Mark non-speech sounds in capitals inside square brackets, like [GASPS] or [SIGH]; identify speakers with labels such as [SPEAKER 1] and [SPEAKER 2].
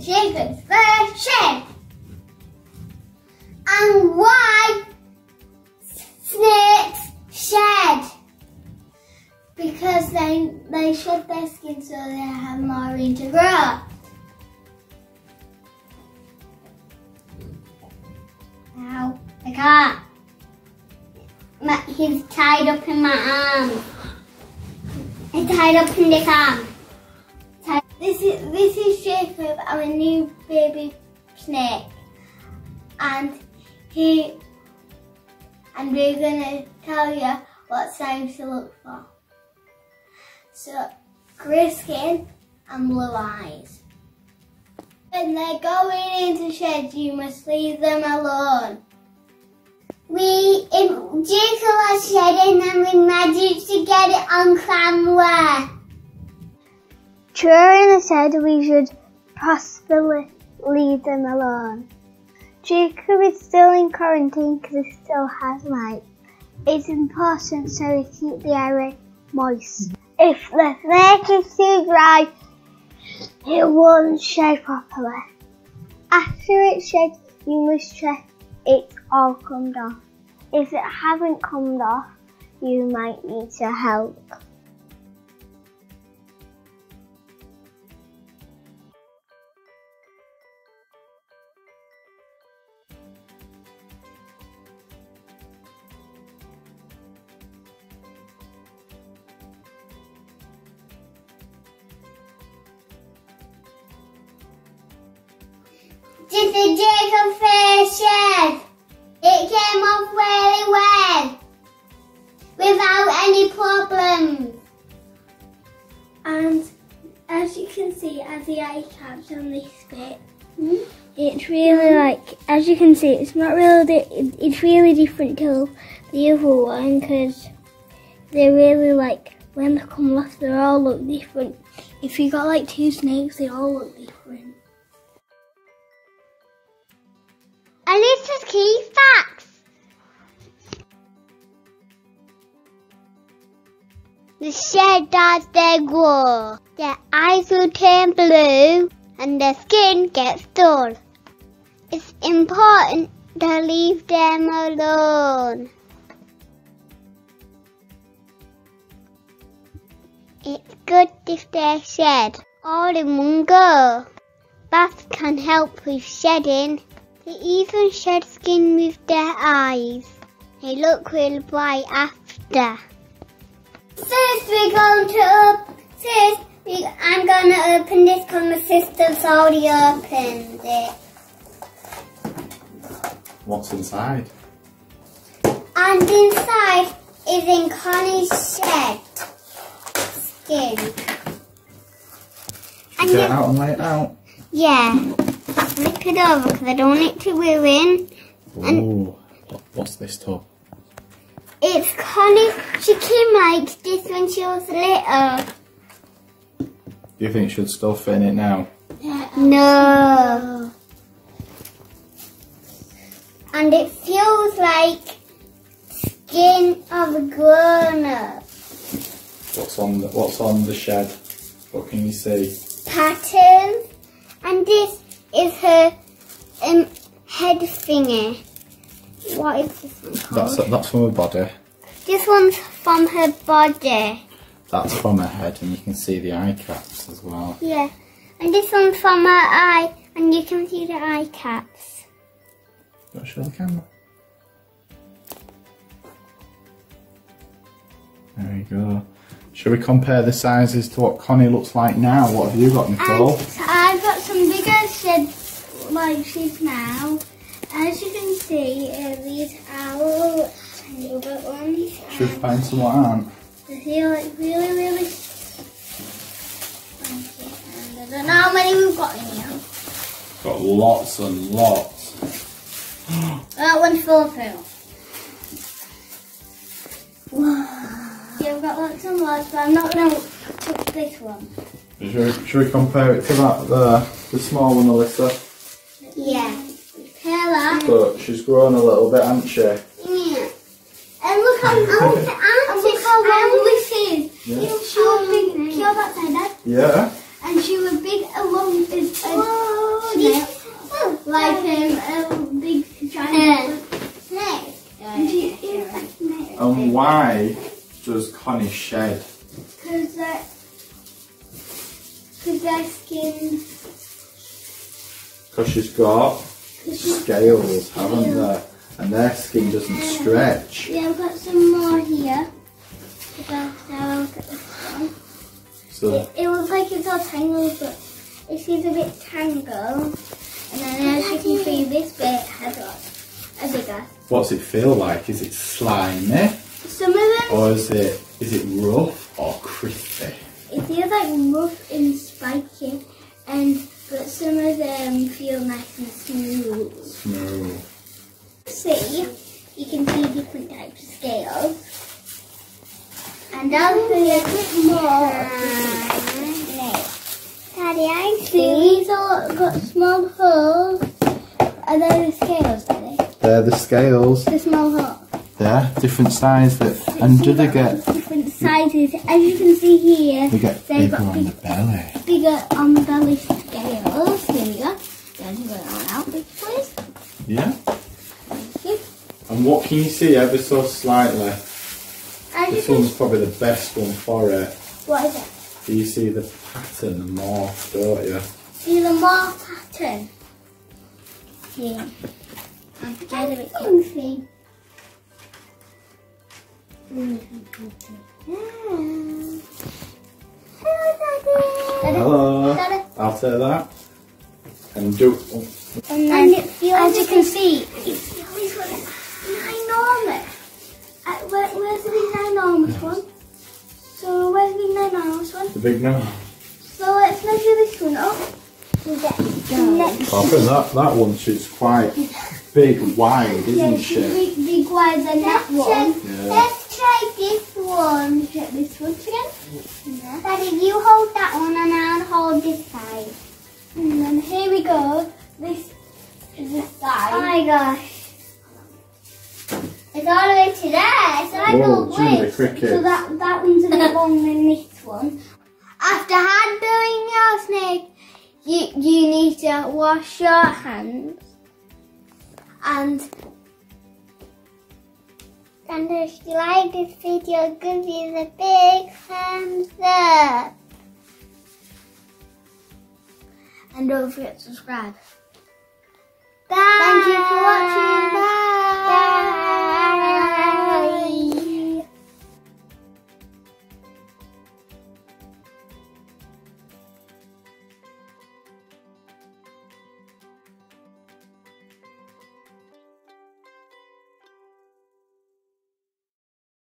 [SPEAKER 1] Jacob's first shed. And why snakes shed? Because they, they shed their skin so they have more room to grow. Ow, I can't. My, he's tied up in my arm. He's tied up in this arm. This is this is Jacob, our new baby snake, and he and we're gonna tell you what signs to look for. So, grey skin and blue eyes. When they're going into sheds, you must leave them alone. We, if Jacob was shedding them, we managed to get it on camera.
[SPEAKER 2] During the shed, we should possibly leave them alone. Jacob is still in quarantine because he still has light. It's important so we keep the area moist. If the snake is too dry, it won't shed properly. After it's shed, you must check it's all comed off. If it hasn't comed off, you might need to help.
[SPEAKER 1] This is Jacob's first shed. It came off really well, without any problems. And as you can see, as the eye caps on this bit, hmm? it's really like, as you can see, it's not really, it's really different to the other one because they're really like, when they come off, they all look different. If you got like two snakes, they all look different.
[SPEAKER 2] And this is key facts. The shed as they grow, their eyes will turn blue and their skin gets dull. It's important to leave them alone. It's good if they're shed all in one go. Baths can help with shedding. They even shed skin with their eyes. They look real bright after.
[SPEAKER 1] First, we're going to op- first we, I'm going to open this because my sister's already opened it.
[SPEAKER 3] What's inside?
[SPEAKER 1] And inside is in Connie's shed skin. And
[SPEAKER 3] Get it out and lay it out.
[SPEAKER 1] yeah, flip it over because I don't want it to ruin.
[SPEAKER 3] Ooh. What's this tub?
[SPEAKER 1] It's Connie. She came like this when she was little.
[SPEAKER 3] Do you think it should still fit in it now?
[SPEAKER 1] No. And it feels like skin of a grown up.
[SPEAKER 3] What's on the What's on the shed? What can you see?
[SPEAKER 1] Pattern. And this is her um, head thingy. What is this one called?
[SPEAKER 3] That's that's from her body.
[SPEAKER 1] This one's from her body.
[SPEAKER 3] That's from her head, and you can see the eye caps as well.
[SPEAKER 1] Yeah. And this one's from her eye. And you can see the eye caps.
[SPEAKER 3] Do I show the camera? There you go. Should we compare the sizes to what Connie looks like now? What have you got, Nicole?
[SPEAKER 1] I've got sheds like now. As you can see, uh, these are tiny little ones.
[SPEAKER 3] Should find some more aren't?
[SPEAKER 1] They feel like really, really funky. And I don't know how many we've got in here.
[SPEAKER 3] Got lots and lots. [GASPS]
[SPEAKER 1] That one's full of poo. Yeah, we've got lots and lots, but I'm not going to touch this one.
[SPEAKER 3] Should we, should we compare it to that, the, the small one, Alyssa? But she's grown a little bit, hasn't she?
[SPEAKER 1] Yeah. And look how [LAUGHS] auntie, auntie, look how long this is.
[SPEAKER 3] Yeah.
[SPEAKER 1] She was big. You're that Dad.
[SPEAKER 3] Yeah.
[SPEAKER 1] And she was big along with a
[SPEAKER 2] Whoa, snail, yeah. like
[SPEAKER 1] um, a big giant yeah.
[SPEAKER 2] snake. And, she is that
[SPEAKER 1] snake. and
[SPEAKER 3] why does Connie shed?
[SPEAKER 1] Because uh, cause their skin.
[SPEAKER 3] Because she's got scales, haven't they? And their skin doesn't stretch.
[SPEAKER 1] yeah, I've got some more here. About now, look at this one.
[SPEAKER 3] So
[SPEAKER 1] It, it looks like it's all tangled, but it seems a bit tangled. And then as you can see, this bit has got a bigger.
[SPEAKER 3] what's it feel like? Is it slimy?
[SPEAKER 1] Some of them,
[SPEAKER 3] Or is it is it rough or crispy?
[SPEAKER 1] it feels like rough and spiky, and but some of them feel nice and smooth.
[SPEAKER 3] Smooth.
[SPEAKER 1] See, you can see different types of scales. And I'll put a bit more.
[SPEAKER 2] Daddy, I
[SPEAKER 1] See, these all got small holes. Are they the scales, Daddy?
[SPEAKER 3] They're the scales.
[SPEAKER 1] The small holes.
[SPEAKER 3] They're different size. That and do they get
[SPEAKER 1] different sizes? As you can see here,
[SPEAKER 3] they get bigger on the belly?
[SPEAKER 1] bigger on the belly scales. Here we go. Then you got that out, big please.
[SPEAKER 3] Yeah.
[SPEAKER 1] Thank you.
[SPEAKER 3] And what can you see ever so slightly?
[SPEAKER 1] As you
[SPEAKER 3] This
[SPEAKER 1] can,
[SPEAKER 3] one's probably the best one for it.
[SPEAKER 1] what is it?
[SPEAKER 3] Do you see the pattern, the morph, don't you?
[SPEAKER 1] See the more pattern. Yeah. I'll get a bit comfy. Hello,
[SPEAKER 3] Hello.
[SPEAKER 1] Daddy.
[SPEAKER 3] I'll take that. And do. oh,
[SPEAKER 1] And, it feels as you can see, it feels ginormous. Uh, where, where's the big ginormous one? So where's the big ginormous one?
[SPEAKER 3] the big no.
[SPEAKER 1] So let's measure this one up. Next.
[SPEAKER 3] I think that that one she's quite big, wide, [LAUGHS] isn't
[SPEAKER 1] Yeah,
[SPEAKER 3] she?
[SPEAKER 1] big, big wider than that one.
[SPEAKER 3] Yeah.
[SPEAKER 1] Let's try this one. Check this one again. Daddy, you hold that one and I'll hold this side. And then here we go. This is this side. Oh my gosh. It's all the way to there. It's like
[SPEAKER 3] Whoa,
[SPEAKER 1] a
[SPEAKER 3] Jimmy the cricket.
[SPEAKER 1] So that, that one's a bit longer than this one. After handling your snake, you, you need to wash your hands and
[SPEAKER 2] And if you like this video, give you a big thumbs up.
[SPEAKER 1] and don't forget to subscribe. Bye. Thank you for watching. Bye.